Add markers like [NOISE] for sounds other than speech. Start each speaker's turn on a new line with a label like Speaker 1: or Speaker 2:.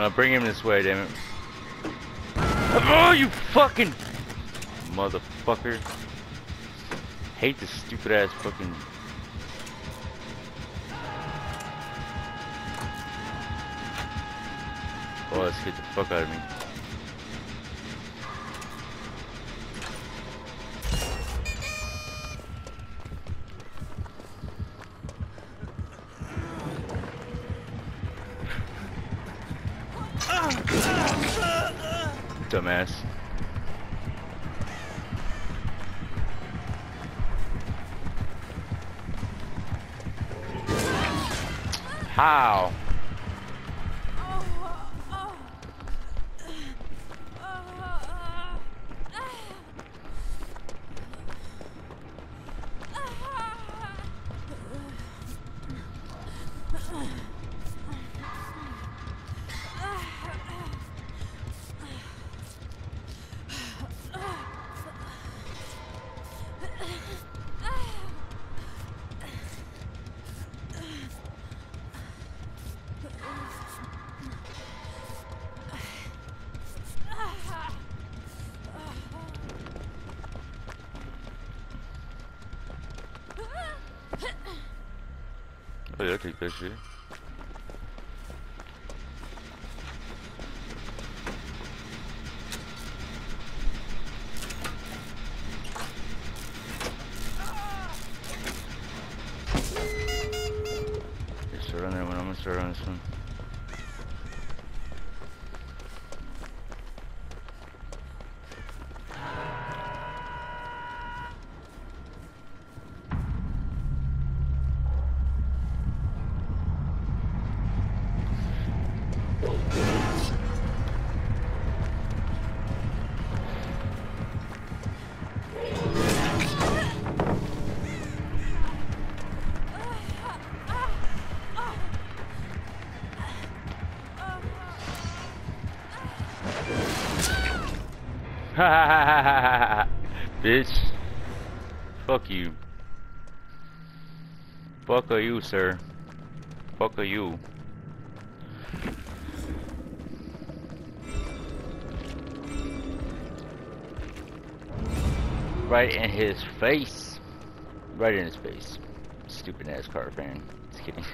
Speaker 1: No, bring him this way, damn it. Oh, you fucking motherfucker. Hate this stupid ass fucking. Oh, let's get the fuck out of me. Dumbass. How? Kayık ekleşi. Surrender when I'm gonna surrender soon. [LAUGHS] Bitch. Fuck you. Fuck are you, sir. Fuck are you. Right in his face. Right in his face. Stupid NASCAR fan. Just kidding.